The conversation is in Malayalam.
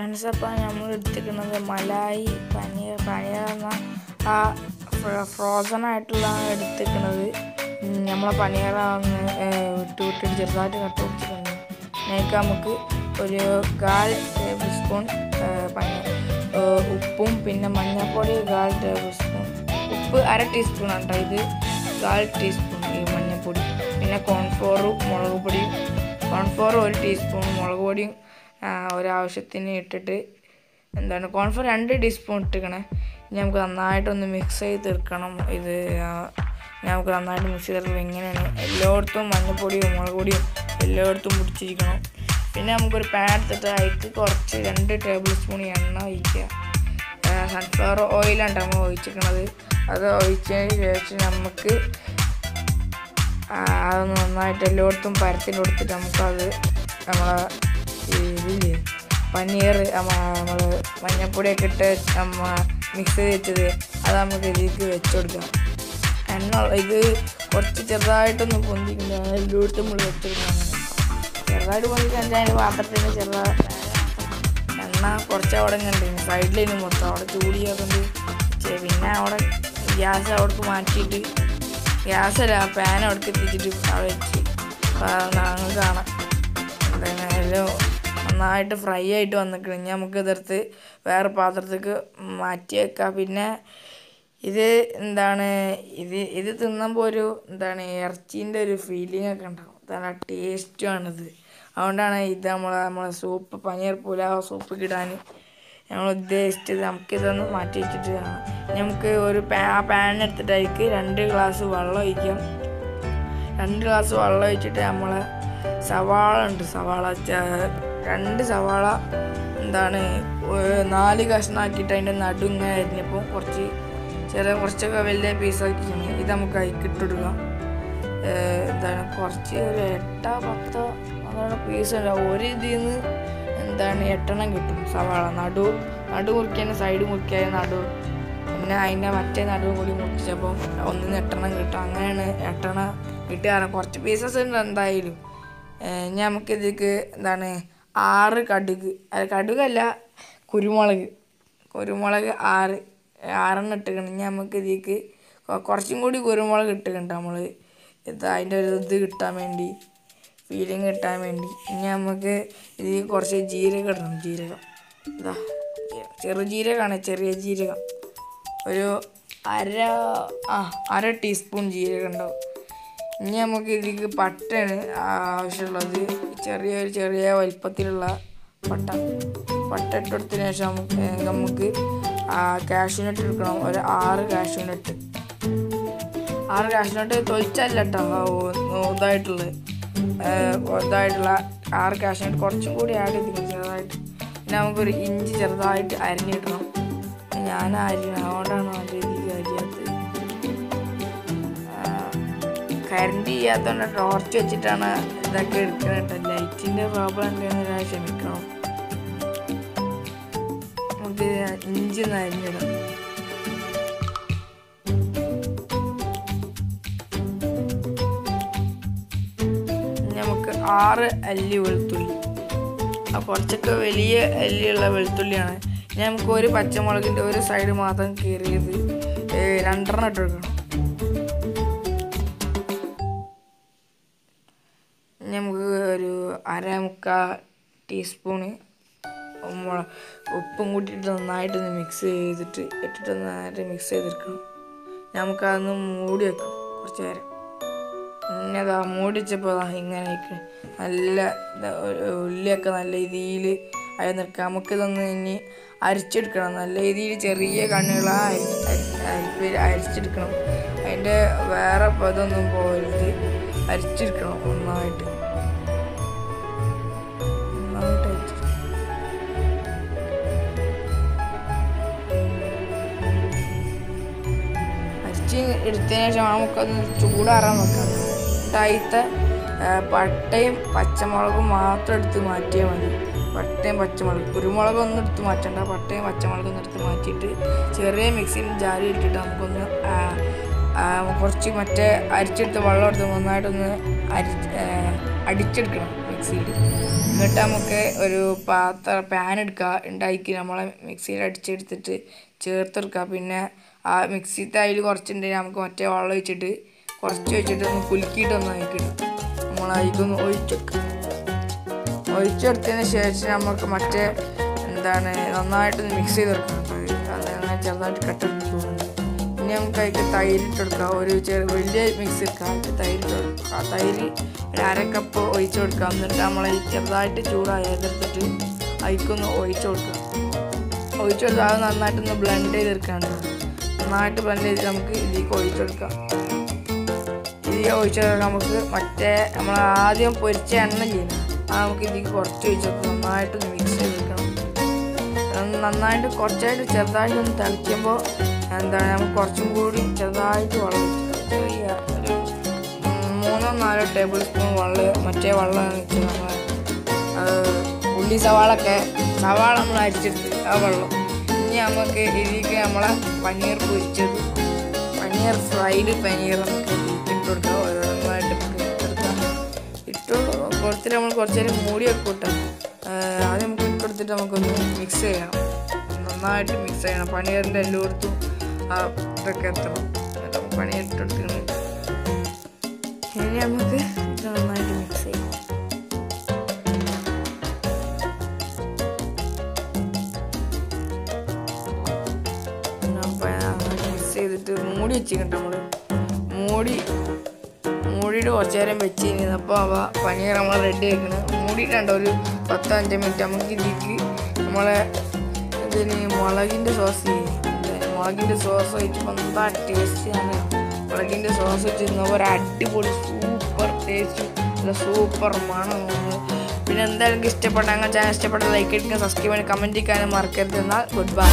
ഫ്രണ്ട്സ് നമ്മൾ എടുത്തിരിക്കുന്നത് മലായി പനീർ പനീർ എന്ന ആ ഫ്രോസൺ ആയിട്ടുള്ളതാണ് എടുത്തിരിക്കുന്നത്. നമ്മളെ പനീറാന്ന് വിട്ട് വിട്ടിട്ട് ചെറുതായിട്ട് കട്ട് പിടിച്ചിട്ടുണ്ട്. അതിലേക്ക് നമുക്ക് ഒരു കാൽ ടേബിൾ സ്പൂൺ പനീർ ഉപ്പും പിന്നെ മഞ്ഞൾപ്പൊടി കാൽ ടേബിൾ സ്പൂൺ. ഉപ്പ് അര ടീസ്പൂൺ ആണ് ഇത്. കാൽ ടീസ്പൂൺ ഈ മഞ്ഞൾപ്പൊടി. പിന്നെ കോൺഫ്ലോറും മുളക് പൊടിയും. കോൺഫ്ലോർ ഒരു ടീസ്പൂൺ മുളക് പൊടിയും. ഒരാവശ്യത്തിന് ഇട്ടിട്ട് എന്താണ് കോൺഫ്ലോർ രണ്ട് ടീസ്പൂൺ ഇട്ടിക്കണേ ഇനി നമുക്ക് നന്നായിട്ടൊന്ന് മിക്സ് ചെയ്ത് തീർക്കണം. ഇത് നമുക്ക് നന്നായിട്ട് മിക്സ് ചെയ്തെടുക്കണം എങ്ങനെയാണ് എല്ലായിടത്തും മഞ്ഞൾപ്പൊടിയും മുളക് പൊടിയും എല്ലായിടത്തും പിടിച്ചിരിക്കണം പിന്നെ നമുക്കൊരു പാൻ എടുത്തിട്ട് അതിലേക്ക് കുറച്ച് രണ്ട് ടേബിൾ സ്പൂൺ എണ്ണ ഒഴിക്കുക. സൺഫ്ലവർ ഓയിലാണ് നമ്മൾ ഒഴിച്ചിരിക്കണത്. അത് ഒഴിച്ചതിന് ശേഷം നമുക്ക് അതൊന്ന് നന്നായിട്ട് എല്ലായിടത്തും പരത്തിൽ കൊടുത്തിട്ട് നമുക്കത് നമ്മളെ ഇതില്ലേ പനീർ നമ്മൾ മഞ്ഞപ്പൊടിയൊക്കെ ഇട്ട് നമ്മ മിക്സ് വെച്ചത് അത് നമുക്ക് ഇതിലേക്ക് വെച്ച് കൊടുക്കാം. എണ്ണ ഇത് കുറച്ച് ചെറുതായിട്ടൊന്ന് പൊന്തിക്കുന്നത് എല്ലായിടത്തും നമ്മൾ വെച്ചെടുക്കണം ചെറുതായിട്ട് പൊന്തിക്കാൻ അതിന് പാത്രത്തിന് ചെറുതായിട്ട് എണ്ണ കുറച്ച് അവിടെ കണ്ടിരുന്നു സൈഡിലിന് മൊത്തം അവിടെ ചൂടിയാക്കുന്നുണ്ട് പിന്നെ അവിടെ ഗ്യാസ് അവിടേക്ക് മാറ്റിയിട്ട് ഗ്യാസ് അല്ല പാൻ അവിടേക്ക് എത്തിച്ചിട്ട് അവിടെ വെച്ച്. ഞങ്ങൾ കാണാം. എന്തായാലും നന്നായിട്ട് ഫ്രൈ ആയിട്ട് വന്നിക്കണം ഇനി നമുക്ക് ഇതെടുത്ത് വേറെ പാത്രത്തേക്ക് മാറ്റി വെക്കാം. പിന്നെ ഇത് എന്താണ് ഇത് ഇത് തിന്നുമ്പോൾ ഒരു എന്താണ് ഇറച്ചീന്റെ ഒരു ഫീലിംഗ് ഒക്കെ ഉണ്ടാകും നല്ല ടേസ്റ്റുമാണിത് അതുകൊണ്ടാണ് ഇത് നമ്മൾ നമ്മളെ സൂപ്പ് പനീർ പുലാവ് സൂപ്പ് കിടാൻ ഞങ്ങൾ ഉദ്ദേശിച്ചത്. നമുക്കിതൊന്ന് മാറ്റി വെച്ചിട്ട് കാണാം. നമുക്ക് ഒരു പാ ആ പാനെടുത്തിട്ട് അതിക്ക് രണ്ട് ഗ്ലാസ് വെള്ളം ഒഴിക്കാം. രണ്ട് ഗ്ലാസ് വെള്ളം ഒഴിച്ചിട്ട് നമ്മൾ സവാള ഉണ്ട്. സവാള രണ്ട് സവാള എന്താണ് നാല് കഷ്ണമാക്കിയിട്ട് അതിന്റെ നടു അരിഞ്ഞപ്പോൾ കുറച്ച് ചെറിയ കുറച്ചൊക്കെ വലിയ പീസാക്കി ഇത് നമുക്ക് അയക്കിട്ടിടുക എന്താണ് കുറച്ച് ഒരു എട്ടോ പത്തോ അങ്ങനെ പീസ് ഉണ്ടാവും ഒരു ഇതിൽ നിന്ന് എന്താണ് എട്ടെണ്ണം കിട്ടും സവാള. നടു നടു മുറിക്കാൻ സൈഡ് മുറിക്കാൻ നടു. പിന്നെ അതിന്റെ മറ്റേ നടുവും കൂടി മുറിച്ചപ്പോൾ ഒന്നിന് എട്ടെണ്ണം കിട്ടും. അങ്ങനെയാണ് എട്ടെണ്ണം കിട്ടുക കുറച്ച് പീസസ് ഉണ്ട് എന്തായാലും. ഞാൻ ഇനി നമുക്ക് ഇതിലേക്ക് എന്താണ് ആറ് കടുക്. കടുകല്ല കുരുമുളക്. കുരുമുളക് ആറ് ആറെണ്ണം ഇട്ടിക്കണം ഇനി നമുക്ക് ഇതിലേക്ക് കുറച്ചും കൂടി കുരുമുളക് ഇട്ടിട്ടുണ്ട് നമ്മൾ ഇത് അതിന്റെ ഒരു ഇത് കിട്ടാൻ വേണ്ടി ഫീലിംഗ് കിട്ടാൻ വേണ്ടി. ഇനി നമുക്ക് ഇതിൽ കുറച്ച് ജീരകം ഇടണം ജീരകം. ഇതാ ചെറു ജീരകമാണ് ചെറിയ ജീരകം. ഒരു അര ആ അര ടീസ്പൂൺ ജീരകം ഉണ്ടാവും. ഇനി നമുക്ക് ഇതിലേക്ക് പട്ടയാണ് ആവശ്യമുള്ളത്. ചെറിയ ചെറിയ വലിപ്പത്തിലുള്ള പട്ട. പട്ട ഇട്ടെടുത്തതിന് ശേഷം നമുക്ക് നമുക്ക് കാഷ്യൂനട്ട് എടുക്കണം. ഒരു ആറ് കാഷ്യൂനട്ട് ആറ് കാഷ്യൂനട്ട് തൊഴിച്ചല്ല കേട്ടോ ഇതായിട്ടുള്ളത് ഇതായിട്ടുള്ള ആറ് കാഷ്യൂനട്ട് കുറച്ചും കൂടി ആഡ് ചെയ്തിരിക്കും ചെറുതായിട്ട്. പിന്നെ നമുക്കൊരു ഇഞ്ചി ചെറുതായിട്ട് അരിഞ്ഞിടണം. ഞാൻ അരിഞ്ഞു അതുകൊണ്ടാണ് നല്ല കറണ്ട് ചെയ്യാത്തതുകൊണ്ട് ടോർച്ച് വെച്ചിട്ടാണ് ഇതൊക്കെ എടുക്കുന്നത് കേട്ടോ. ലൈറ്റിന്റെ പ്രോബ്ലം എന്തെങ്കിലും ഞാൻ ക്ഷമിക്കണം. നമുക്ക് ഇഞ്ചി നരഞ്ഞിടും നമുക്ക് ആറ് അല്ലി വെളുത്തുള്ളി. ആ കുറച്ചൊക്കെ വലിയ അല്ലിയുള്ള വെളുത്തുള്ളിയാണ്. ഞാൻ നമുക്ക് ഒരു പച്ചമുളകിന്റെ ഒരു സൈഡ് മാത്രം കീറിയത് രണ്ടെണ്ണം ഇട്ട് കൊടുക്കണം. അര മുക്കാൽ ടീസ്പൂണ് ഉപ്പും കൂട്ടിയിട്ട് നന്നായിട്ടൊന്ന് മിക്സ് ചെയ്തിട്ട് ഇട്ടിട്ട് നന്നായിട്ട് മിക്സ് ചെയ്തെടുക്കണം. നമുക്കതൊന്ന് മൂടി വെക്കും കുറച്ച് നേരം. പിന്നെ അതാ മൂടി വെച്ചപ്പോൾ ദാ ഇങ്ങനെ. നല്ല ഉള്ളിയൊക്കെ നല്ല രീതിയിൽ അരി നിൽക്കാം നമുക്കിതൊന്ന് ഇനി അരിച്ചെടുക്കണം. നല്ല രീതിയിൽ ചെറിയ കണ്ണുകളായി അരിച്ചെടുക്കണം. അതിന്റെ വേറെ പതൊന്നും പോകരുത് അരിച്ചെടുക്കണം ഒന്നായിട്ട് എടുത്തതിന് ശേഷം നമുക്കൊന്ന് ചൂടാറാൻ വെക്കാം അതിലത്തെ പട്ടയും പച്ചമുളകും മാത്രം എടുത്ത് മാറ്റിയാൽ മതി. പട്ടയും പച്ചമുളക്. കുരുമുളകൊന്നും എടുത്ത് മാറ്റണ്ട. പട്ടയും പച്ചമുളകും എടുത്ത് മാറ്റിയിട്ട് ചെറിയ മിക്സിയിൽ ജാരി ഇട്ടിട്ട് നമുക്കൊന്ന് കുറച്ച് മറ്റേ അരിച്ചെടുത്ത് വെള്ളം എടുത്ത് നന്നായിട്ടൊന്ന് അരി അടിച്ചെടുക്കണം മിക്സിയിൽ. എന്നിട്ട് നമുക്ക് ഒരു പാത്ര പാൻ എടുക്കുക. ഉണ്ടാക്കി നമ്മളെ മിക്സിയിൽ അടിച്ചെടുത്തിട്ട് ചേർത്തെടുക്കുക. പിന്നെ ആ മിക്സിത്തെ അതിൽ കുറച്ചുണ്ടെങ്കിൽ നമുക്ക് മറ്റേ വെള്ളം ഒഴിച്ചിട്ട് കുറച്ച് വെച്ചിട്ട് ഒന്ന് കുലുക്കിയിട്ട് ഒന്ന് നോക്കിയിട്ട് നമ്മൾ അതിക്കൊന്ന് ഒഴിച്ചെടുക്കുക ഒഴിച്ചെടുത്തതിന് ശേഷം നമുക്ക് മറ്റേ എന്താണ് നന്നായിട്ടൊന്ന് മിക്സ് ചെയ്തെടുക്കണം അങ്ങനെ ചെറുതായിട്ട് കട്ടെടുക്കുന്നുണ്ട് ഇനി നമുക്ക് അതിൽ തൈരിട്ടെടുക്കുക ഒരു ചെറിയ വലിയ മിക്സ് എടുക്കാം. അതിൽ തൈര് ഇട്ട് കൊടുക്കുക ആ തൈര് ഒരു കപ്പ് ഒഴിച്ച് കൊടുക്കാം. എന്നിട്ട് നമ്മൾ ഈ ചെറുതായിട്ട് ചൂടായി എതിർത്തിട്ട് അതിക്കൊന്ന് ഒഴിച്ചു കൊടുക്കുക ഒഴിച്ചു കൊടുത്താൽ അത് നന്നായിട്ടൊന്ന് ബ്ലെൻഡ് ചെയ്തെടുക്കാണ് നന്നായിട്ട് ബ്ലെൻഡ് ചെയ്ത് നമുക്ക് ഇതിലേക്ക് ഒഴിച്ചെടുക്കാം ഇതിൽ ഇതിലേക്ക് ഒഴിച്ച് നമുക്ക് മറ്റേ നമ്മൾ ആദ്യം പൊരിച്ച എണ്ണ ചെയ്യുന്നത് ആ നമുക്ക് ഇതിലേക്ക് കുറച്ച് ഒഴിച്ചെടുക്കാം നന്നായിട്ട് മിക്സ് ചെയ്തെടുക്കണം നന്നായിട്ട് കുറച്ചായിട്ട് ചെറുതായിട്ട് ഒന്ന് തിളയ്ക്കുമ്പോൾ എന്താണ് നമുക്ക് കുറച്ചും കൂടി ചെറുതായിട്ട് വെള്ളം ചെറിയ മൂന്നോ നാലോ ടേബിൾ സ്പൂൺ വെള്ളം മറ്റേ വെള്ളമാണ് വെച്ച് നമ്മൾ ഉള്ളി സവാളൊക്കെ സവാള നമ്മൾ അരിച്ചെടുത്ത് ആ വെള്ളം ഇനി നമുക്ക് ഇതിലേക്ക് നമ്മളെ പനീർ പൊരിച്ചത് പനീർ ഫ്രൈഡ് പനീർ നമുക്ക് ഇട്ട് കൊടുക്കാം. ഓരോന്നായിട്ട് നമുക്ക് ഇട്ടെടുക്കാം ഇട്ട് കൊടുത്തിട്ട് നമ്മൾ കുറച്ച് നേരം മൂടി വെക്കും കേട്ടോ ആദ്യം നമുക്ക് ഇട്ടെടുത്തിട്ട് നമുക്കൊന്ന് മിക്സ് ചെയ്യണം നന്നായിട്ട് മിക്സ് ചെയ്യണം. പനീറിന്റെ എല്ലായിടത്തും ആ ഇതൊക്കെ എത്തണം. എന്നിട്ട് നമുക്ക് പനീർ ഇനി നമുക്ക് നന്നായിട്ട് മിക്സ് മൂടി വെച്ചിട്ടുണ്ട് നമ്മൾ മൂടി മൂടിയിട്ട് കുറച്ച് നേരം വെച്ച് കഴിഞ്ഞപ്പോൾ അവ പനീർ നമ്മൾ റെഡി ആക്കണം. മൂടിയിട്ടുണ്ട്? ഒരു പത്തോ അഞ്ചോ മിനിറ്റ് നമുക്ക് ഇതിക്ക് നമ്മളെ ഇതിന് മുളകിന്റെ സോസ് മുളകിന്റെ സോസ് വെച്ചപ്പോൾ എന്താ ടേസ്റ്റ് ആണ്. മുളകിന്റെ സോസ് വെച്ച് തിന്നപ്പോൾ ഒരു അടിപൊളി സൂപ്പർ ടേസ്റ്റ് നല്ല സൂപ്പർ മണം പിന്നെ എന്തായാലും ഇഷ്ടപ്പെട്ട അങ്ങനെ ചാനൽ ഇഷ്ടപ്പെട്ട ലൈക്ക് അടിക്കാൻ സബ്സ്ക്രൈബ് ചെയ്യാൻ കമന്റ് ചെയ്യാനും മറക്കരുത്. എന്നാൽ ഗുഡ് ബൈ